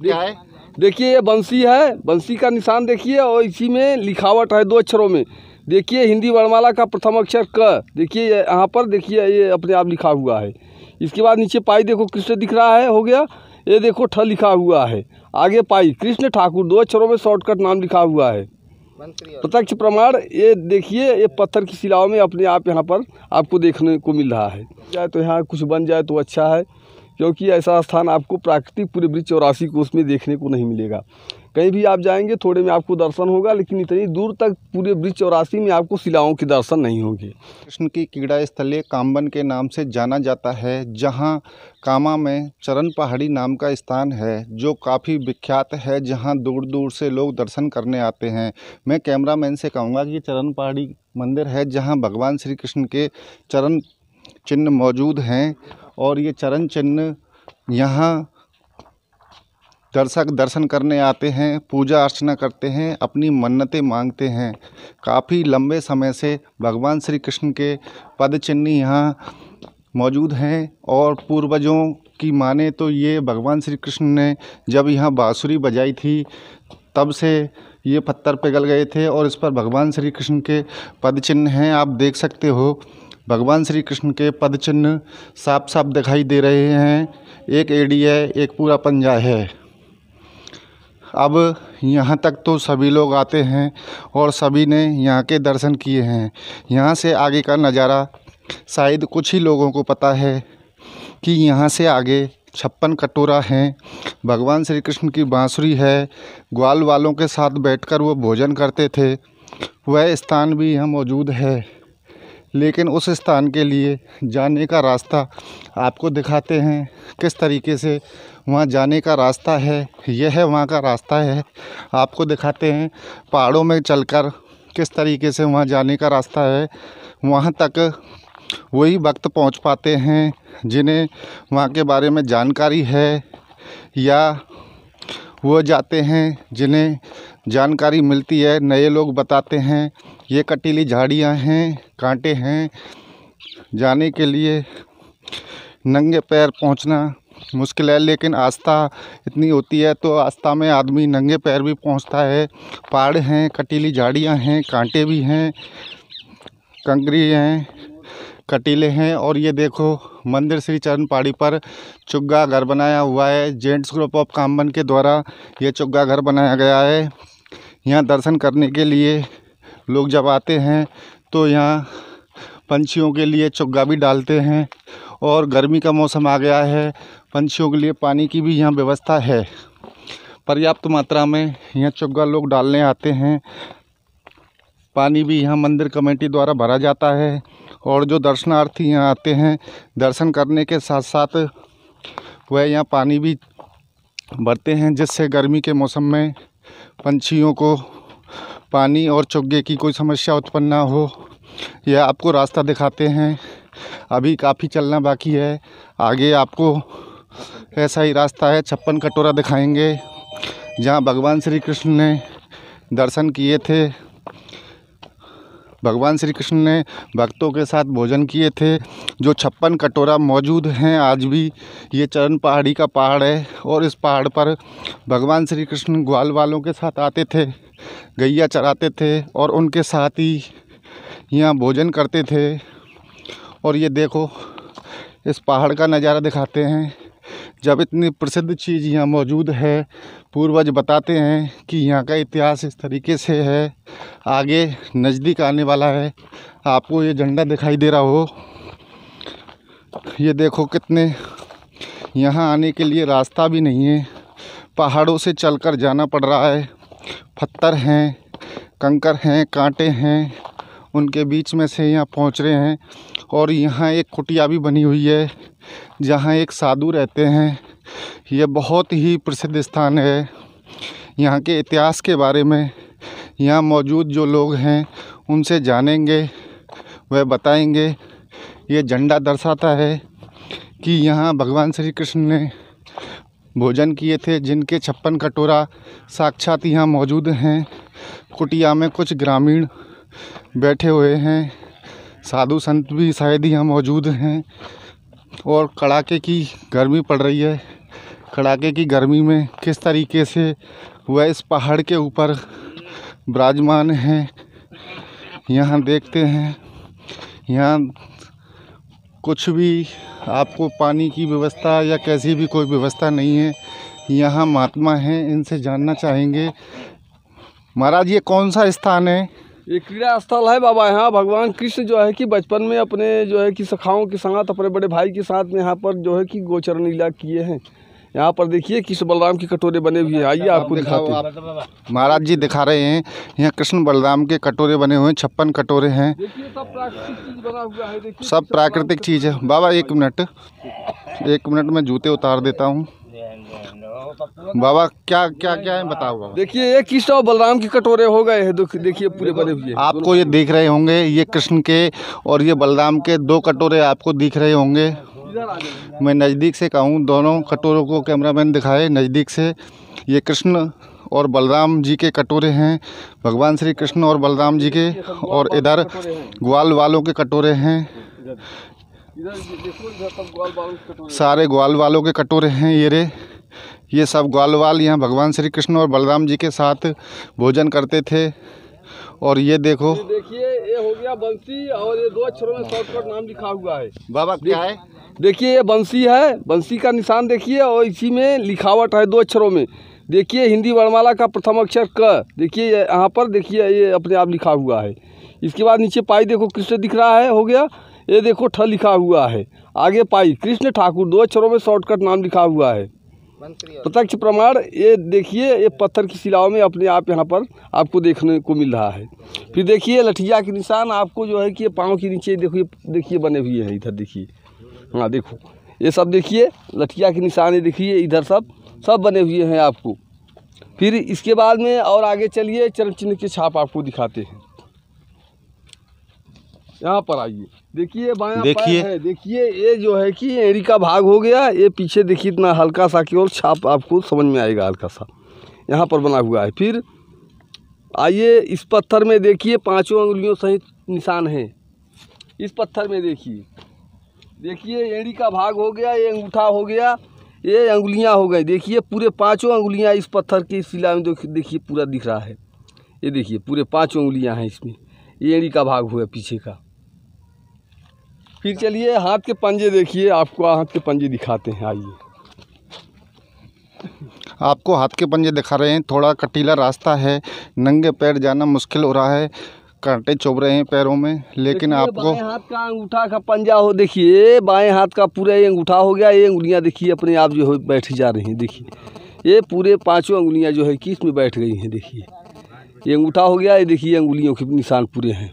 क्या है? देखिए ये बंसी है बंसी का निशान देखिए और इसी में लिखावट है दो अक्षरों में। देखिए हिंदी वर्णमाला का प्रथम अक्षर क देखिए यहाँ पर देखिए ये अपने आप लिखा हुआ है। इसके बाद नीचे पाई देखो कृष्ण दिख रहा है हो गया? ये देखो ठ लिखा हुआ है। आगे पाई कृष्ण ठाकुर दो अक्षरों में शॉर्टकट नाम लिखा हुआ है। प्रत्यक्ष प्रमाण ये देखिए ये पत्थर की शिलाओं में अपने आप यहाँ पर आपको देखने को मिल रहा है। जाए तो यहाँ कुछ बन जाए तो अच्छा है। क्योंकि ऐसा स्थान आपको प्राकृतिक पूरे ब्रिज चौरासी को उसमें देखने को नहीं मिलेगा। कहीं भी आप जाएँगे, थोड़े में आपको दर्शन होगा, लेकिन इतनी दूर तक पूरे ब्रिज चौरासी में आपको शिलाओं के दर्शन नहीं होंगे। कृष्ण की क्रीड़ा स्थलीय कामबन के नाम से जाना जाता है, जहाँ कामा में चरण पहाड़ी नाम का स्थान है, जो काफ़ी विख्यात है, जहाँ दूर दूर से लोग दर्शन करने आते हैं। मैं कैमरामैन से कहूँगा कि चरण पहाड़ी मंदिर है, जहाँ भगवान श्री कृष्ण के चरण चिन्ह मौजूद हैं और ये चरण चिन्ह यहाँ दर्शक दर्शन करने आते हैं, पूजा अर्चना करते हैं, अपनी मन्नतें मांगते हैं। काफ़ी लंबे समय से भगवान श्री कृष्ण के पद चिन्ह यहाँ मौजूद हैं और पूर्वजों की माने तो ये भगवान श्री कृष्ण ने जब यहाँ बाँसुरी बजाई थी, तब से ये पत्थर पिघल गए थे और इस पर भगवान श्री कृष्ण के पद चिन्ह हैं। आप देख सकते हो भगवान श्री कृष्ण के पद चिन्ह साफ़ साफ़ दिखाई दे रहे हैं। एक एड़ी है, एक पूरा पंजा है। अब यहाँ तक तो सभी लोग आते हैं और सभी ने यहाँ के दर्शन किए हैं। यहाँ से आगे का नज़ारा शायद कुछ ही लोगों को पता है कि यहाँ से आगे छप्पन कटोरा हैं। भगवान श्री कृष्ण की बांसुरी है। ग्वाल वालों के साथ बैठकर वो भोजन करते थे। वह स्थान भी यहाँ मौजूद है। लेकिन उस स्थान के लिए जाने का रास्ता आपको दिखाते हैं। किस तरीके से वहाँ जाने का रास्ता है, यह है वहाँ का रास्ता है। आपको दिखाते हैं पहाड़ों में चलकर किस तरीके से वहाँ जाने का रास्ता है। वहाँ तक वही वक्त पहुँच पाते हैं जिन्हें वहाँ के बारे में जानकारी है या वो जाते हैं जिन्हें जानकारी मिलती है, नए लोग बताते हैं, ये कटीली झाड़ियाँ हैं, कांटे हैं। जाने के लिए नंगे पैर पहुँचना मुश्किल है, लेकिन आस्था इतनी होती है तो आस्था में आदमी नंगे पैर भी पहुँचता है। पहाड़ हैं, कटीली झाड़ियाँ हैं, कांटे भी हैं, कंकरी हैं, कटीले हैं और ये देखो, मंदिर श्री चरण पहाड़ी पर चुग्गा घर बनाया हुआ है। जेंट्स ग्रुप ऑफ़ कामबन के द्वारा ये चुग्गा घर बनाया गया है। यहाँ दर्शन करने के लिए लोग जब आते हैं तो यहाँ पंछियों के लिए चुग्गा भी डालते हैं और गर्मी का मौसम आ गया है, पंछियों के लिए पानी की भी यहाँ व्यवस्था है। पर्याप्त मात्रा में यहाँ चुग्गा लोग डालने आते हैं। पानी भी यहाँ मंदिर कमेटी द्वारा भरा जाता है और जो दर्शनार्थी यहाँ आते हैं, दर्शन करने के साथ साथ वह यहाँ पानी भी भरते हैं, जिससे गर्मी के मौसम में पंछियों को पानी और चुग्गे की कोई समस्या उत्पन्न ना हो। यह आपको रास्ता दिखाते हैं। अभी काफ़ी चलना बाकी है। आगे आपको ऐसा ही रास्ता है, छप्पन कटोरा दिखाएँगे, जहाँ भगवान श्री कृष्ण ने दर्शन किए थे। भगवान श्री कृष्ण ने भक्तों के साथ भोजन किए थे, जो छप्पन कटोरा मौजूद हैं, आज भी ये चरण पहाड़ी का पहाड़ है और इस पहाड़ पर भगवान श्री कृष्ण ग्वाल वालों के साथ आते थे, गैया चराते थे और उनके साथ ही यहाँ भोजन करते थे। और ये देखो, इस पहाड़ का नज़ारा दिखाते हैं। जब इतनी प्रसिद्ध चीज़ यहाँ मौजूद है, पूर्वज बताते हैं कि यहाँ का इतिहास इस तरीके से है। आगे नज़दीक आने वाला है। आपको ये झंडा दिखाई दे रहा हो। ये देखो कितने, यहाँ आने के लिए रास्ता भी नहीं है। पहाड़ों से चलकर जाना पड़ रहा है। पत्थर हैं, कंकर हैं, कांटे हैं। उनके बीच में से यहाँ पहुँच रहे हैं और यहाँ एक कुटिया भी बनी हुई है, जहाँ एक साधु रहते हैं। ये बहुत ही प्रसिद्ध स्थान है। यहाँ के इतिहास के बारे में यहाँ मौजूद जो लोग हैं, उनसे जानेंगे, वह बताएँगे। ये झंडा दर्शाता है कि यहाँ भगवान श्री कृष्ण ने भोजन किए थे, जिनके छप्पन कटोरा साक्षात यहाँ मौजूद हैं। कुटिया में कुछ ग्रामीण बैठे हुए हैं। साधु संत भी शायद ही यहाँ मौजूद हैं। और कड़ाके की गर्मी पड़ रही है। कड़ाके की गर्मी में किस तरीके से वह इस पहाड़ के ऊपर विराजमान हैं, यहाँ देखते हैं। यहाँ कुछ भी आपको पानी की व्यवस्था या कैसी भी कोई व्यवस्था नहीं है। यहाँ महात्मा हैं, इनसे जानना चाहेंगे। महाराज, ये कौन सा स्थान है? ये क्रीड़ा स्थल है बाबा यहाँ भगवान कृष्ण जो है कि बचपन में अपने जो है कि सखाओं के साथ अपने बड़े भाई के साथ में यहाँ पर जो है कि गोचरण लीला किए हैं। यहाँ पर देखिए कृष्ण बलराम के कटोरे बने हुए हैं। आइए आपको दिखाते हैं। महाराज जी दिखा रहे हैं यहाँ कृष्ण बलराम के कटोरे बने हुए हैं छप्पन कटोरे हैं। सब प्राकृतिक चीज़ है। बाबा एक मिनट एक मिनट में जूते उतार देता हूँ। बाबा क्या क्या क्या है? बताओ बाबा। देखिए ये कृष्ण और बलराम के कटोरे हो गए हैं? देख- देखिए पूरे बने हुए। आपको ये देख रहे होंगे ये कृष्ण के और ये बलराम के दो कटोरे आपको दिख रहे होंगे। मैं नज़दीक से कहूँ दोनों कटोरों को कैमरामैन दिखाए। नज़दीक से ये कृष्ण और बलराम जी के कटोरे हैं। भगवान श्री कृष्ण और बलराम जी के और इधर ग्वाल वालों के कटोरे हैं। सारे ग्वाल वालों के कटोरे हैं ये रे। ये सब ग्वाल वाल यहाँ भगवान श्री कृष्ण और बलराम जी के साथ भोजन करते थे। और ये देखो। देखिए ये हो गया बंसी और ये दो अक्षरों में शॉर्टकट नाम लिखा हुआ है। बाबा क्या है? देखिए ये बंसी है। बंसी का निशान देखिए और इसी में लिखावट है दो अक्षरों में। देखिए हिंदी वर्णमाला का प्रथम अक्षर क। देखिए यहाँ पर देखिए ये अपने आप लिखा हुआ है। इसके बाद नीचे पाई देखो कृष्ण दिख रहा है हो गया। ये देखो ठ लिखा हुआ है। आगे पाई कृष्ण ठाकुर दो अक्षरों में शॉर्टकट नाम लिखा हुआ है। प्रत्यक्ष प्रमाण, ये देखिए, ये पत्थर की शिलाओं में अपने आप यहाँ पर आपको देखने को मिल रहा है। फिर देखिए, लठिया के निशान आपको जो है कि पाँव के नीचे देखिए देखिए बने हुए हैं, इधर देखिए। हाँ देखो। ये सब देखिए, लठिया के निशान ये देखिए, इधर सब सब बने हुए हैं आपको। फिर इसके बाद में और आगे चलिए, चरण चिन्ह के छाप आपको दिखाते हैं। यहाँ पर आइए। देखिए बायां देखिए। देखिए ये जो है कि एड़ी का भाग हो गया। ये पीछे देखिए इतना हल्का सा केवल छाप आपको समझ में आएगा हल्का सा यहाँ पर बना हुआ है। फिर आइए इस पत्थर में देखिए पाँचों उंगलियों सहित निशान है। इस पत्थर में देखिए। देखिए एड़ी का भाग हो गया ये अंगूठा हो गया ये अंगुलियाँ हो गई। देखिए पूरे पाँचों अंगुलियाँ इस पत्थर की शिला में देखिए पूरा दिख रहा है। ये देखिए पूरे पाँचों उंगलियाँ हैं इसमें। ये एड़ी का भाग हुआ पीछे का। फिर चलिए हाथ के पंजे देखिए आपको हाथ के पंजे दिखाते हैं आइए। आपको हाथ के पंजे दिखा रहे हैं थोड़ा कटीला रास्ता है नंगे पैर जाना मुश्किल हो रहा है कांटे चुभ रहे हैं पैरों में लेकिन आपको बाएँ हाथ का अंगूठा का पंजा हो देखिए बाएँ हाथ का पूरा ये अंगूठा हो गया ये अंगुलियाँ देखिए अपने आप जो है बैठ जा रही हैं देखिए। ये पूरे पाँचों अंगुलियाँ जो है कि इसमें बैठ गई हैं देखिए। ये अंगूठा हो गया ये देखिए अंगुलियों के निशान पूरे हैं।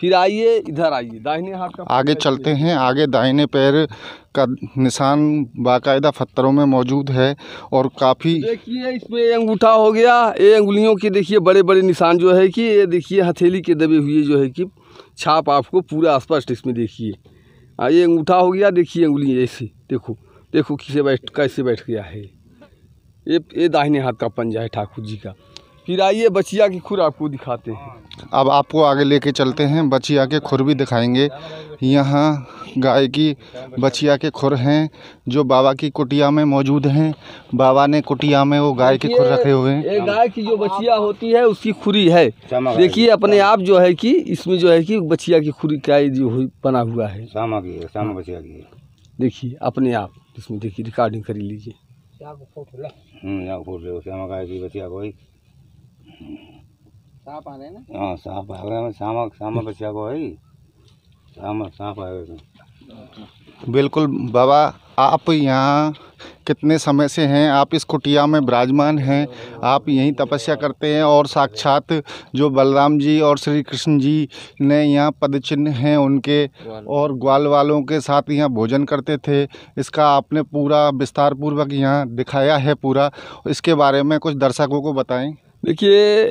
फिर आइए इधर आइए दाहिने हाथ का आगे चलते हैं आगे दाहिने पैर का निशान बाकायदा पत्थरों में मौजूद है और काफ़ी देखिए इसमें ये अंगूठा हो गया ये अंगुलियों के देखिए बड़े बड़े निशान जो है कि ये देखिए हथेली के दबे हुए जो है कि छाप आपको पूरा स्पष्ट इसमें देखिए। हाँ ये अंगूठा हो गया देखिए अंगुलियाँ ऐसे देखो देखो किसे बैठ कैसे बैठ गया है। ये ये दाहिने हाथ का पंजा है ठाकुर जी का। फिर आइए बचिया की खुर आपको दिखाते हैं। अब आपको आगे लेके चलते हैं। बचिया के खुर भी दिखाएँगे। यहाँ गाय की बचिया के खुर हैं जो बाबा की कुटिया में मौजूद हैं। बाबा ने कुटिया में वो गाय के खुर रखे हुए हैं। गाय की जो बचिया होती है उसकी खुरी है। देखिए अपने आप जो है कि इसमें जो है कि बचिया की खुरी का ये जो हुई- बना हुआ है। सामा की है सामा बचिया की है। देखिए अपने आप इसमें देखिए रिकॉर्डिंग कर लीजिए। रहे हो श्यामा गाय की बचिया को ही हाँ सांप आ गया सामा सामा बचिया को है। सामा सांप आ गया बिल्कुल बाबा आप यहाँ कितने समय से हैं? आप इस कुटिया में विराजमान हैं। आप यहीं तपस्या करते हैं और साक्षात जो बलराम जी और श्री कृष्ण जी ने यहाँ पद चिन्ह हैं उनके और ग्वाल वालों के साथ यहाँ भोजन करते थे। इसका आपने पूरा विस्तार पूर्वक यहाँ दिखाया है पूरा। इसके बारे में कुछ दर्शकों को बताएँ। देखिए,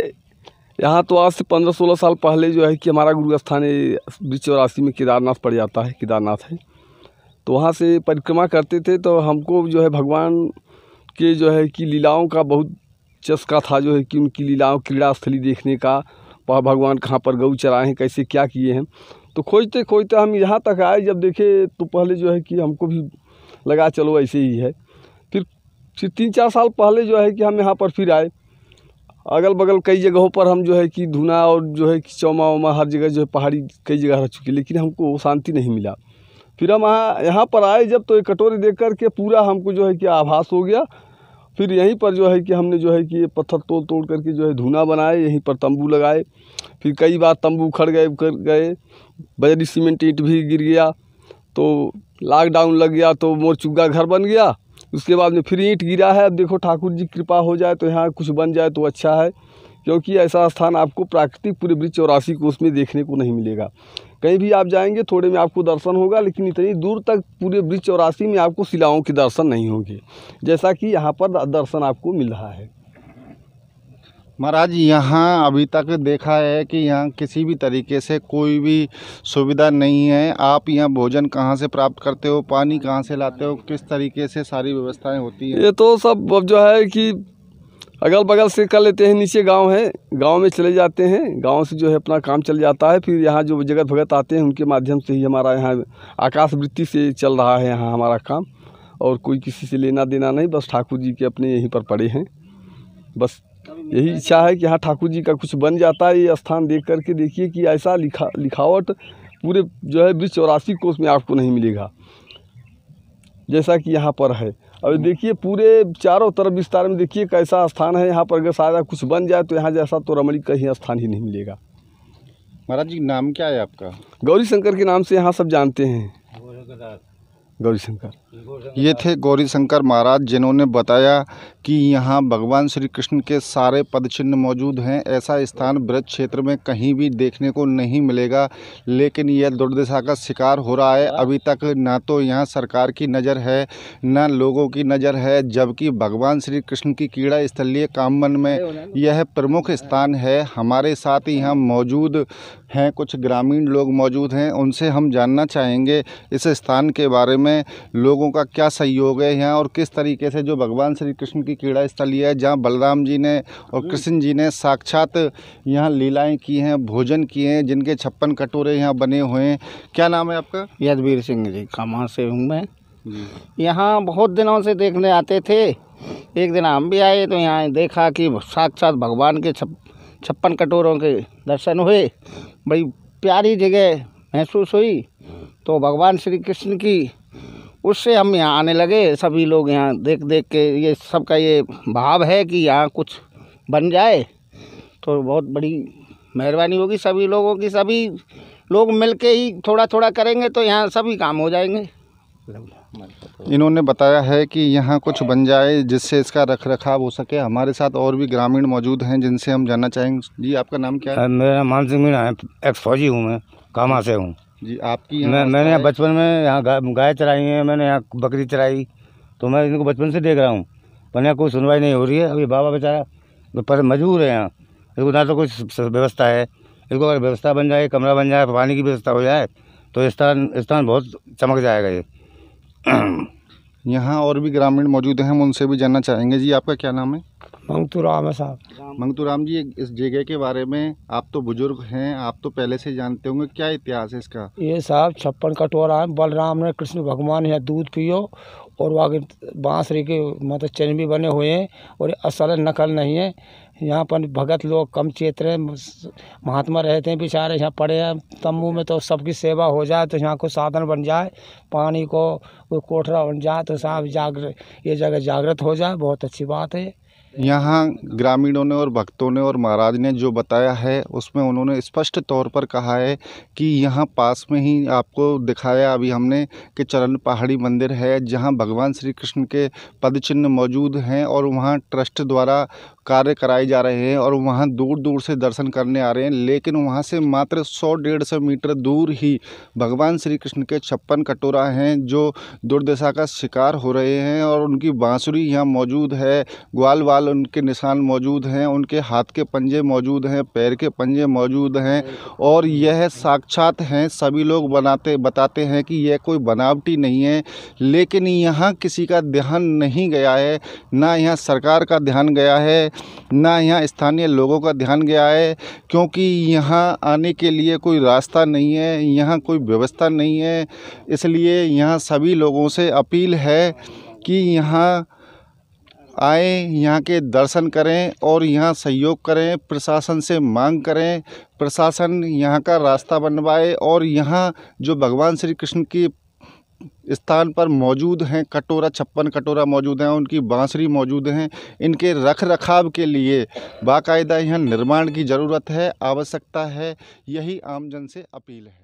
यहाँ तो आज से पंद्रह सोलह साल पहले जो है कि हमारा गुरु स्थान बीच चौरासी में केदारनाथ पड़ जाता है, केदारनाथ है। तो वहाँ से परिक्रमा करते थे तो हमको जो है भगवान के जो है कि लीलाओं का बहुत चस्का था, जो है कि उनकी लीलाओं क्रीड़ा स्थली देखने का, वह भगवान कहाँ पर गऊ चराए हैं, कैसे क्या किए हैं। तो खोजते खोजते हम यहाँ तक आए, जब देखे तो पहले जो है कि हमको भी लगा चलो ऐसे ही है। फिर फिर तीन चार साल पहले जो है कि हम यहाँ पर फिर आए। अगल बगल कई जगहों पर हम जो है कि धुना और जो है कि चौमा वौमा हर जगह जो है पहाड़ी कई जगह रह चुकी लेकिन हमको शांति नहीं मिला। फिर हम यहाँ यहाँ पर आए जब तो एक कटोरी देख कर के पूरा हमको जो है कि आभास हो गया। फिर यहीं पर जो है कि हमने जो है कि ये पत्थर तोड़ तोड़ करके जो है धुना बनाए, यहीं पर तंबू लगाए। फिर कई बार तंबू उखड़ गए कर गए, बजरी सीमेंट ईंट भी गिर गया तो लॉकडाउन लग गया तो मोर चुग्गा घर बन गया। उसके बाद में फिर ईंट गिरा है। अब देखो ठाकुर जी कृपा हो जाए तो यहाँ कुछ बन जाए तो अच्छा है, क्योंकि ऐसा स्थान आपको प्राकृतिक पूरे ब्रिज चौरासी को उसमें देखने को नहीं मिलेगा। कहीं भी आप जाएँगे, थोड़े में आपको दर्शन होगा, लेकिन इतनी दूर तक पूरे ब्रिज चौरासी में आपको शिलाओं के दर्शन नहीं होंगे। जैसा कि यहाँ पर दर्शन आपको मिल रहा है। महाराज, यहाँ अभी तक देखा है कि यहाँ किसी भी तरीके से कोई भी सुविधा नहीं है। आप यहाँ भोजन कहाँ से प्राप्त करते हो? पानी कहाँ से लाते हो? किस तरीके से सारी व्यवस्थाएँ होती हैं? ये तो सब अब जो है कि अगल बगल से कर लेते हैं, नीचे गाँव है। गाँव में चले जाते हैं। गाँव से जो है अपना काम चल जाता है। फिर यहाँ जो जगत भगत आते हैं, उनके माध्यम से ही हमारा यहाँ आकाशवृत्ति से चल रहा है यहाँ हमारा काम। और कोई किसी से लेना देना नहीं, बस ठाकुर जी के अपने यहीं पर पड़े हैं। बस यही इच्छा है कि हाँ ठाकुर जी का कुछ बन जाता है ये स्थान देख करके देखिए कि ऐसा लिखा लिखावट पूरे जो है बीस चौरासी कोस में आपको नहीं मिलेगा। जैसा कि यहाँ पर है। और देखिए पूरे चारों तरफ़ विस्तार में देखिए कैसा स्थान है। यहाँ पर अगर सारा कुछ बन जाए तो यहाँ जैसा तो रमणी कहीं स्थान ही नहीं मिलेगा। महाराज जी नाम क्या है आपका? गौरी शंकर के नाम से यहाँ सब जानते हैं। गौरी शंकर ये थे गौरी शंकर महाराज जिन्होंने बताया कि यहाँ भगवान श्री कृष्ण के सारे पद चिन्ह मौजूद हैं। ऐसा स्थान ब्रज क्षेत्र में कहीं भी देखने को नहीं मिलेगा लेकिन यह दुर्दशा का शिकार हो रहा है। अभी तक ना तो यहाँ सरकार की नज़र है ना लोगों की नज़र है जबकि भगवान श्री कृष्ण की कीड़ा स्थलीय कामवन में यह प्रमुख स्थान है। हमारे साथ यहाँ मौजूद हैं कुछ ग्रामीण लोग मौजूद हैं। उनसे हम जानना चाहेंगे इस स्थान के बारे में लोगों का क्या सहयोग है यहाँ और किस तरीके से जो भगवान श्री कृष्ण की क्रीड़ा स्थल है जहाँ बलराम जी ने और कृष्ण जी ने साक्षात यहाँ लीलाएँ की हैं भोजन किए हैं जिनके छप्पन कटोरे यहाँ बने हुए हैं। क्या नाम है आपका? यदवीर सिंह जी कहाँ से हूँ मैं। यहाँ बहुत दिनों से देखने आते थे। एक दिन हम भी आए तो यहाँ देखा कि साक्षात भगवान के छप छप्पन कटोरों के दर्शन हुए। बड़ी प्यारी जगह महसूस हुई। तो भगवान श्री कृष्ण की उससे हम यहाँ आने लगे। सभी लोग यहाँ देख देख के ये सबका ये भाव है कि यहाँ कुछ बन जाए। तो बहुत बड़ी मेहरबानी होगी सभी लोगों की। सभी लोग मिल के ही थोड़ा थोड़ा करेंगे तो यहाँ सभी काम हो जाएँगे। इन्होंने बताया है कि यहाँ कुछ बन जाए जिससे इसका रख रखाव हो सके। हमारे साथ और भी ग्रामीण मौजूद हैं जिनसे हम जानना चाहेंगे। जी आपका नाम क्या है? मेरा नाम मान सिंह मीणा है। एक्स फौजी हूँ मैं। कामा से हूँ। जी आपकी मैं मैंने यहाँ बचपन में यहाँ गाय गाय चराई है मैंने यहाँ बकरी चराई। तो मैं इनको बचपन से देख रहा हूँ। पर यहाँ कोई सुनवाई नहीं हो रही है। अभी बाबा बेचारा पर मजबूर है यहाँ। इसको ना तो कोई व्यवस्था है। इसको अगर व्यवस्था बन जाए कमरा बन जाए पानी की व्यवस्था हो जाए तो स्थान स्थान बहुत चमक जाएगा ये। यहाँ और भी ग्रामीण मौजूद हैं हम उनसे भी जानना चाहेंगे। जी आपका क्या नाम है? मंगतू राम है साहब। मंगतू राम जी इस जगह के बारे में आप तो बुज़ुर्ग हैं आप तो पहले से जानते होंगे क्या इतिहास है इसका? ये साहब छप्पन कटोरा है बलराम ने कृष्ण भगवान यहाँ दूध पियो और वहाँ बाँसरी के मतलब चैन भी बने हुए हैं और असल नकल नहीं है। यहाँ पर भगत लोग कम चेत्र हैं महात्मा रहते हैं बेचारे यहाँ पड़े हैं। तम्बू में तो सबकी सेवा हो जाए तो यहाँ को साधन बन जाए पानी को कोई कोठरा बन जाए तो साहब जागृत ये जगह जागृत हो जाए बहुत अच्छी बात है। यहाँ ग्रामीणों ने और भक्तों ने और महाराज ने जो बताया है, उसमें उन्होंने स्पष्ट तौर पर कहा है कि यहाँ पास में ही आपको दिखाया अभी हमने कि चरण पहाड़ी मंदिर है, जहाँ भगवान श्री कृष्ण के पद चिन्ह मौजूद हैं और वहाँ ट्रस्ट द्वारा कार्य कराए जा रहे हैं और वहाँ दूर दूर से दर्शन करने आ रहे हैं, लेकिन वहाँ से मात्र सौ डेढ़ सौ मीटर दूर ही भगवान श्री कृष्ण के छप्पन कटोरा हैं जो दुर्दशा का शिकार हो रहे हैं और उनकी बाँसुरी यहाँ मौजूद है ग्वाल वाल उनके निशान मौजूद हैं, उनके हाथ के पंजे मौजूद हैं, पैर के पंजे मौजूद हैं और यह साक्षात हैं, सभी लोग बनाते, बताते हैं कि यह कोई बनावटी नहीं है, लेकिन यहाँ किसी का ध्यान नहीं गया है, ना यहाँ सरकार का ध्यान गया है, ना यहाँ स्थानीय लोगों का ध्यान गया है, क्योंकि यहाँ आने के लिए कोई रास्ता नहीं है, यहाँ कोई व्यवस्था नहीं है, इसलिए यहाँ सभी लोगों से अपील है कि यहाँ आए, यहाँ के दर्शन करें और यहाँ सहयोग करें, प्रशासन से मांग करें, प्रशासन यहाँ का रास्ता बनवाए और यहाँ जो भगवान श्री कृष्ण की स्थान पर मौजूद हैं, कटोरा, छप्पन कटोरा मौजूद हैं, उनकी बांसुरी मौजूद हैं, इनके रख रखाव के लिए बाकायदा यहाँ निर्माण की ज़रूरत है, आवश्यकता है, यही आमजन से अपील है।